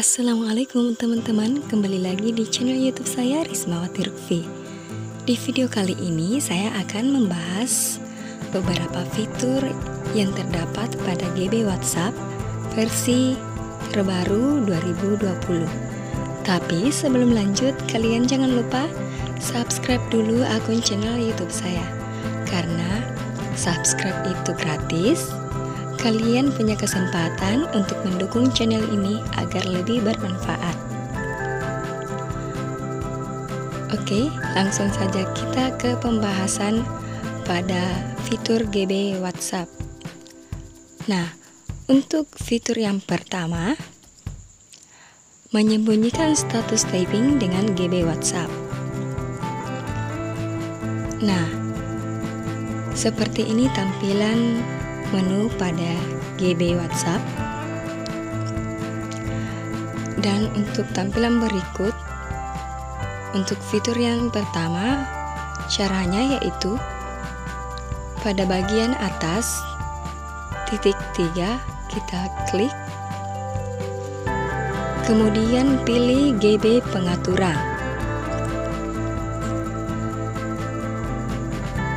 Assalamualaikum teman-teman, kembali lagi di channel YouTube saya Rismawati Rukfi. Di video kali ini saya akan membahas beberapa fitur yang terdapat pada GB WhatsApp versi terbaru 2020. Tapi sebelum lanjut, kalian jangan lupa subscribe dulu akun channel YouTube saya. Karena subscribe itu gratis kalian punya kesempatan untuk mendukung channel ini agar lebih bermanfaat. Oke, langsung saja kita ke pembahasan pada fitur GB WhatsApp. Nah, untuk fitur yang pertama, menyembunyikan status typing dengan GB WhatsApp. Nah, seperti ini tampilan menu pada GB WhatsApp. Dan untuk tampilan berikut untuk fitur yang pertama caranya yaitu pada bagian atas titik tiga kita klik. Kemudian pilih GB pengaturan.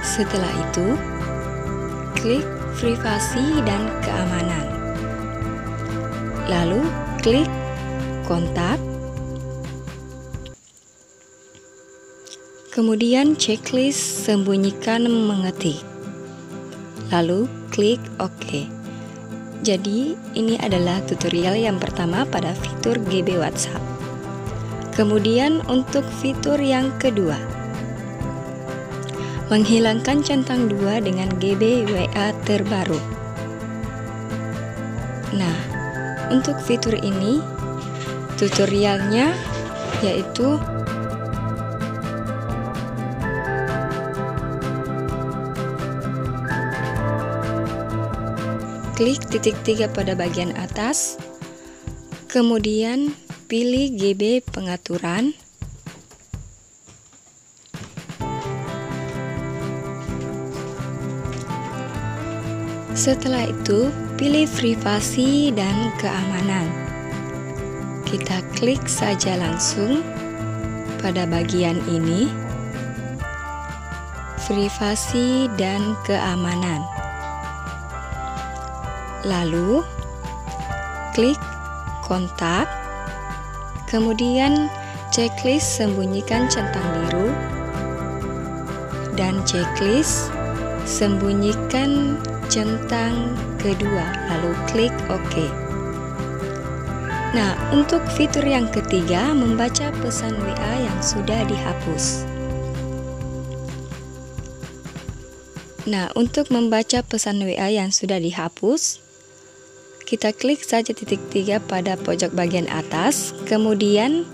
Setelah itu klik privasi dan keamanan. Lalu klik kontak. Kemudian checklist sembunyikan mengetik. Lalu klik OK. Jadi, ini adalah tutorial yang pertama pada fitur GB WhatsApp. Kemudian untuk fitur yang kedua, menghilangkan centang dua dengan GB WA terbaru. Nah, untuk fitur ini tutorialnya yaitu klik titik tiga pada bagian atas, kemudian pilih GB pengaturan, Setelah itu, pilih privasi dan keamanan. Kita klik saja langsung pada bagian ini. Privasi dan keamanan. Lalu, klik kontak. Kemudian, checklist sembunyikan centang biru dan checklist sembunyikan centang kedua, lalu klik OK. Nah, untuk fitur yang ketiga, membaca pesan WA yang sudah dihapus. Nah, untuk membaca pesan WA yang sudah dihapus, kita klik saja titik tiga pada pojok bagian atas, kemudian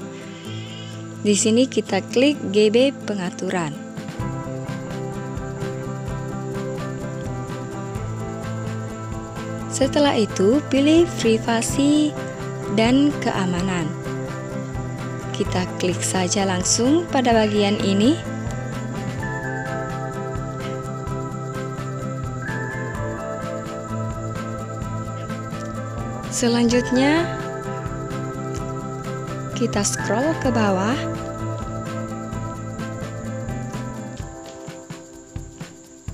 di sini kita klik GB pengaturan. Setelah itu, pilih privasi dan keamanan. Kita klik saja langsung pada bagian ini. Selanjutnya, kita scroll ke bawah.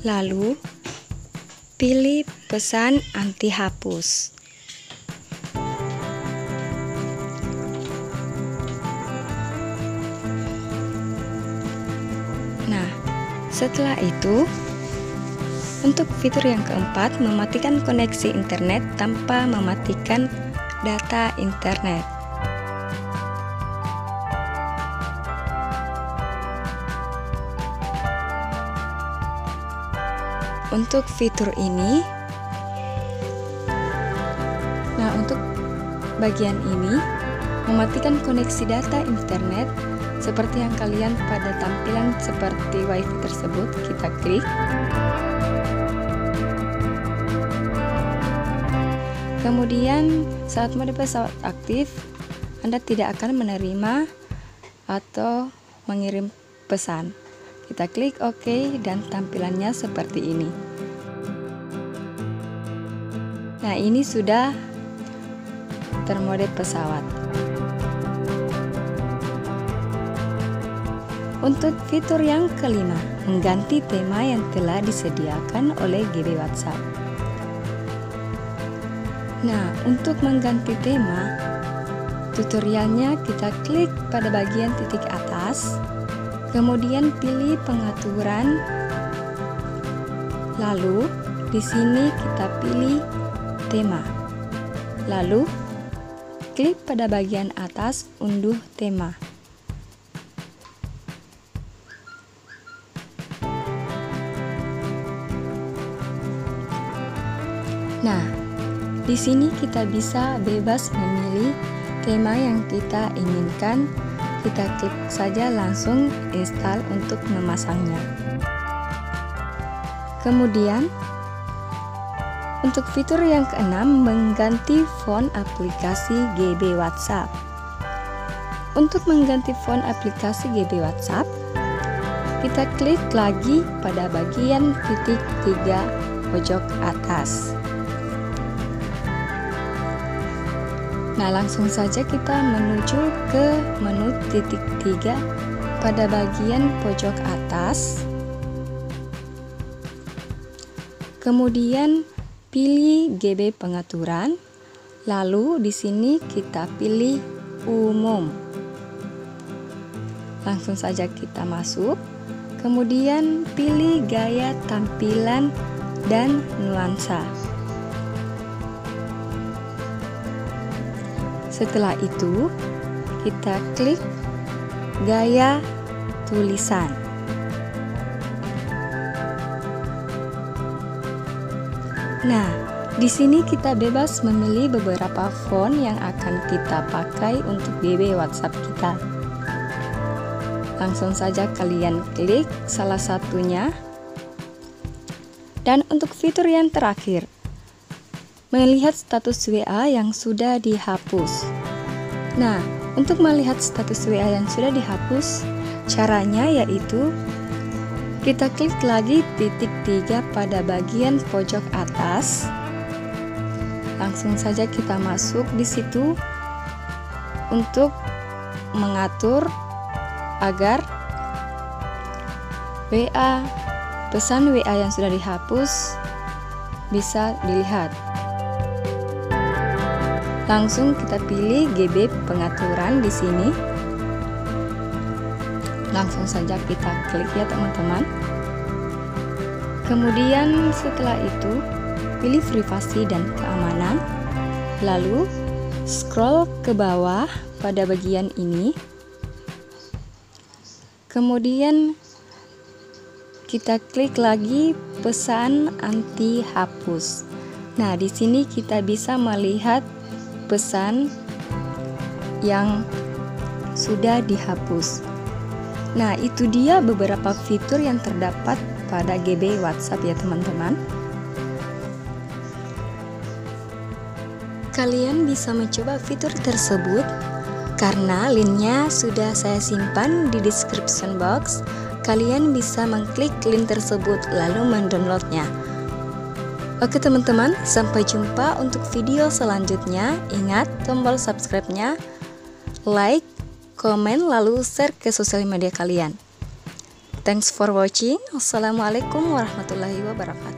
Lalu, Pilih pesan anti hapus. Nah, setelah itu, untuk fitur yang keempat, mematikan koneksi internet tanpa mematikan data internet. Untuk fitur ini. Nah untuk bagian ini mematikan koneksi data internet seperti yang kalian pada tampilan seperti wifi tersebut kita klik. Kemudian saat mode pesawat aktif Anda tidak akan menerima atau mengirim pesan. Kita klik OK dan tampilannya seperti ini. Nah, ini sudah termodet pesawat. Untuk fitur yang kelima, mengganti tema yang telah disediakan oleh GB WhatsApp. Nah, untuk mengganti tema, tutorialnya kita klik pada bagian titik atas, kemudian pilih pengaturan, lalu di sini kita pilih tema. Lalu, klik pada bagian atas unduh tema. Nah, di sini kita bisa bebas memilih tema yang kita inginkan. Kita klik saja langsung install untuk memasangnya. Kemudian, untuk fitur yang keenam, mengganti font aplikasi GB WhatsApp. Untuk mengganti font aplikasi GB WhatsApp, kita klik lagi pada bagian titik tiga pojok atas. Nah, langsung saja kita menuju ke menu titik tiga pada bagian pojok atas. Kemudian pilih GB pengaturan. Lalu di sini kita pilih umum. Langsung saja kita masuk. Kemudian pilih gaya tampilan dan nuansa. Setelah itu, kita klik gaya tulisan. Nah, di sini kita bebas memilih beberapa font yang akan kita pakai untuk BB WhatsApp kita. Langsung saja kalian klik salah satunya. Dan untuk fitur yang terakhir, melihat status WA yang sudah dihapus. Nah, untuk melihat status WA yang sudah dihapus, caranya yaitu kita klik lagi titik tiga pada bagian pojok atas. Langsung saja kita masuk di situ untuk mengatur agar WA pesan WA yang sudah dihapus bisa dilihat. Langsung kita pilih GB pengaturan di sini. Langsung saja kita klik ya teman-teman. Kemudian setelah itu pilih privasi dan keamanan. Lalu scroll ke bawah pada bagian ini. Kemudian kita klik lagi pesan anti hapus. Nah, di sini kita bisa melihat pesan yang sudah dihapus. Nah, itu dia beberapa fitur yang terdapat pada GB WhatsApp ya teman-teman. Kalian bisa mencoba fitur tersebut karena linknya sudah saya simpan di description box. Kalian bisa mengklik link tersebut lalu mendownloadnya. Oke teman-teman, sampai jumpa untuk video selanjutnya. Ingat tombol subscribe-nya, like, komen, lalu share ke sosial media kalian. Thanks for watching. Wassalamualaikum warahmatullahi wabarakatuh.